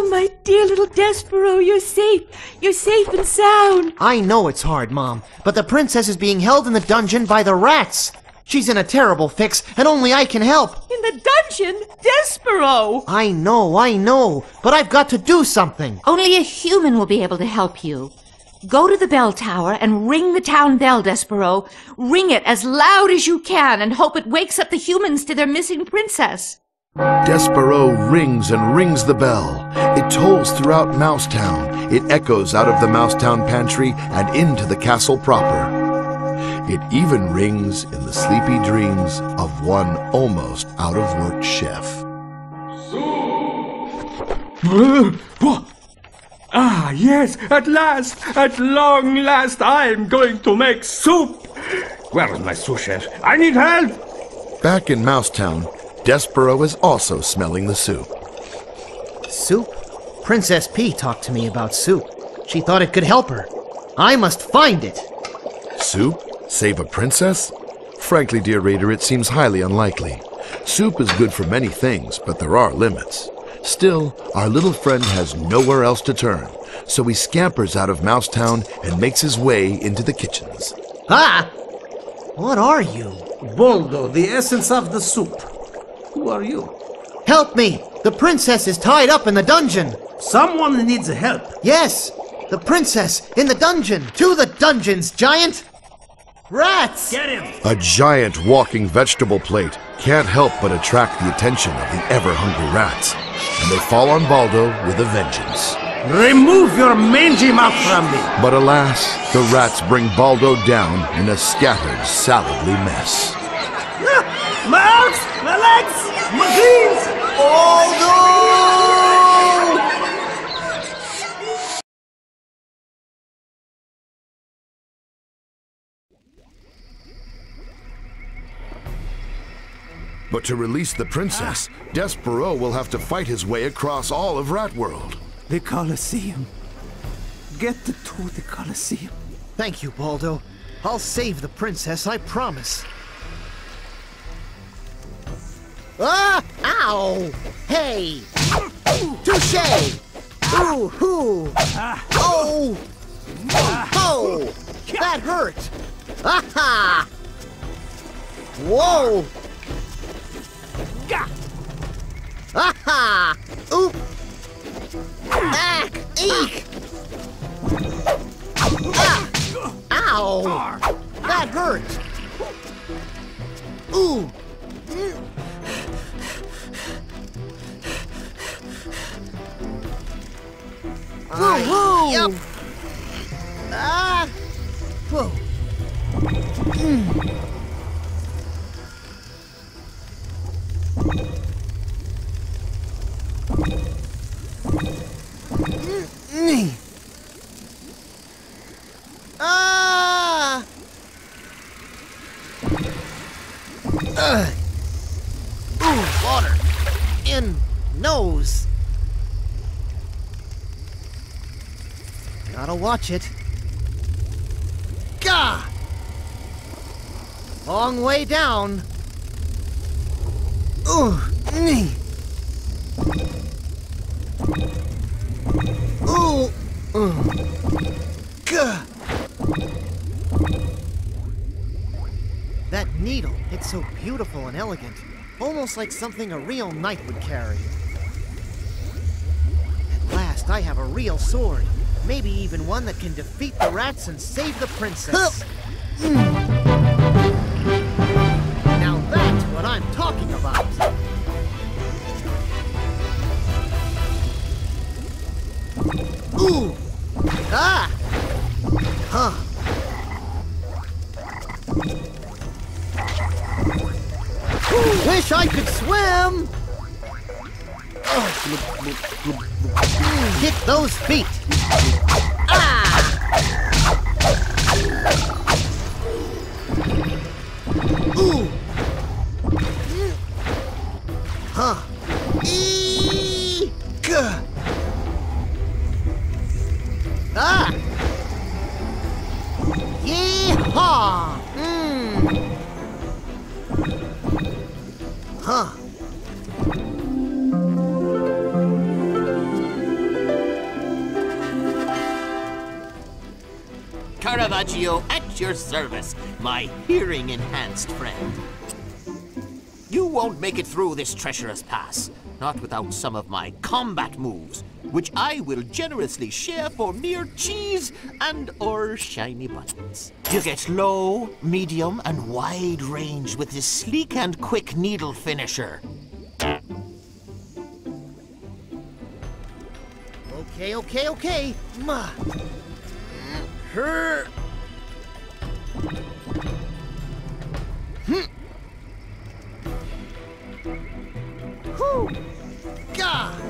Oh, my dear little Despereaux, you're safe. You're safe and sound. I know it's hard, Mom, but the princess is being held in the dungeon by the rats. She's in a terrible fix, and only I can help. In the dungeon? Despereaux! I know, I know, but I've got to do something. Only a human will be able to help you. Go to the bell tower and ring the town bell, Despereaux. Ring it as loud as you can and hope it wakes up the humans to their missing princess. Despereaux rings and rings the bell. It tolls throughout Mousetown. It echoes out of the Mousetown pantry and into the castle proper. It even rings in the sleepy dreams of one almost out of work chef. Ah, yes, at last, at long last, I'm going to make soup. Where's my sous chef? I need help. Back in Mousetown, Despereaux is also smelling the soup. Soup? Princess Pea talked to me about soup. She thought it could help her. I must find it. Soup? Save a princess? Frankly, dear reader, it seems highly unlikely. Soup is good for many things, but there are limits. Still, our little friend has nowhere else to turn, so he scampers out of Mousetown and makes his way into the kitchens. Ah! What are you? Boldo, the essence of the soup. Who are you? Help me! The princess is tied up in the dungeon! Someone needs help. Yes! The princess in the dungeon! To the dungeons, giant! Rats! Get him! A giant walking vegetable plate can't help but attract the attention of the ever hungry rats, and they fall on Boldo with a vengeance. Remove your mangy mouth from me! But alas, the rats bring Boldo down in a scattered, salladly mess. My arms! My legs! My greens! Oh no! But to release the princess, Despereaux will have to fight his way across all of Ratworld. The Colosseum. Get to the Colosseum. Thank you, Boldo. I'll save the princess, I promise. Ah! Ow! Hey! Touche! Ooh, hoo! Oh! Oh! That hurt! Aha! Whoa! Aha! Oop! Ah! Eek! Ah! Ow! That hurt! Ooh! Whoa! Yep. Watch it. Gah! Long way down. Ooh. Ooh. Ooh. Gah. That needle, it's so beautiful and elegant. Almost like something a real knight would carry. At last, I have a real sword. Maybe even one that can defeat the rats and save the princess. Now that's what I'm talking about. Ooh! Ah! Huh. Wish I could swim! Kick those feet! Ah! Ooh! Horatio at your service, my hearing enhanced friend. You won't make it through this treacherous pass, not without some of my combat moves, which I will generously share for mere cheese and or shiny buttons. You get low, medium, and wide range with this sleek and quick needle finisher. Okay, okay, okay. Ma. Her. Whew. God.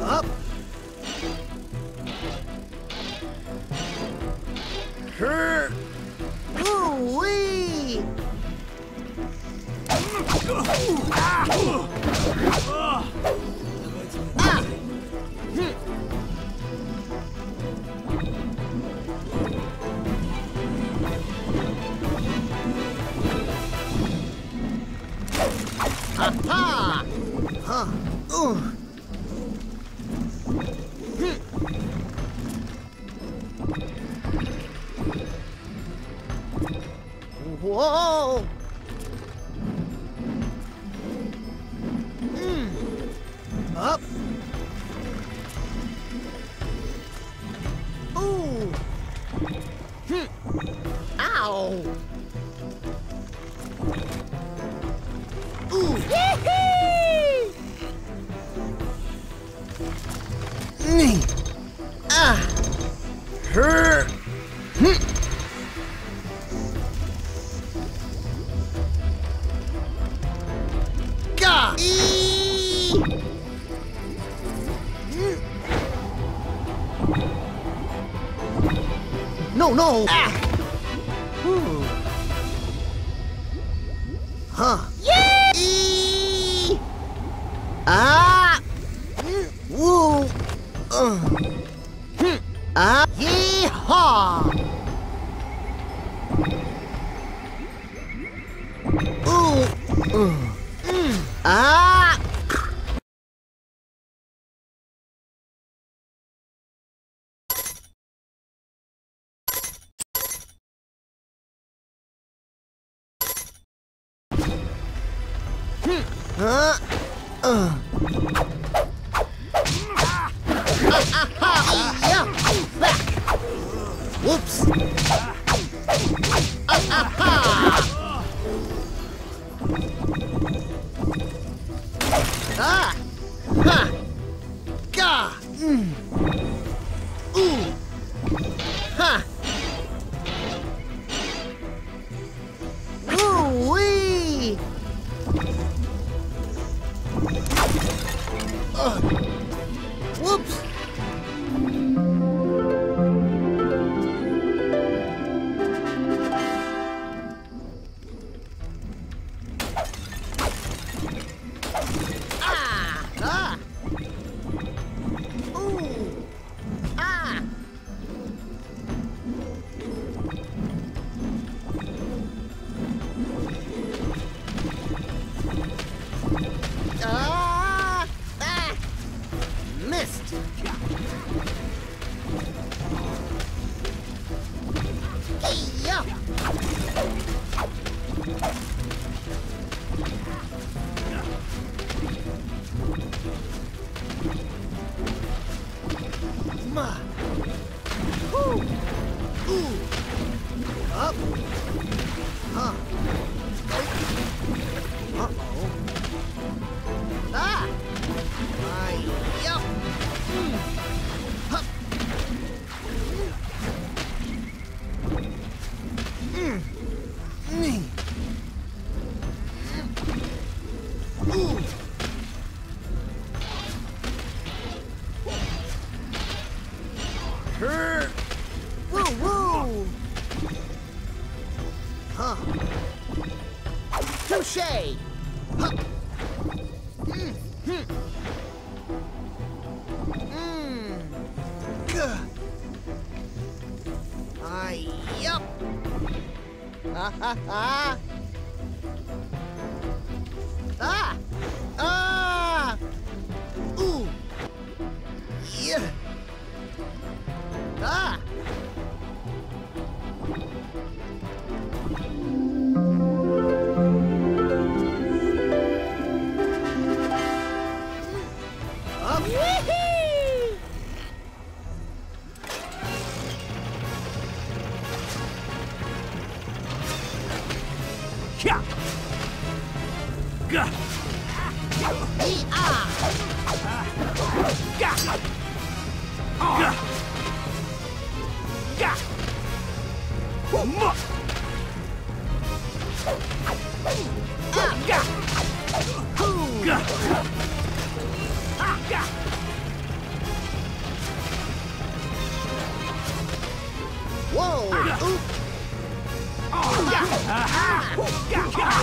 Up. Her. No, no. Ah. Huh? Ma. Woo. Ooh. Up. Huh. Uh-oh. Ha ha ha.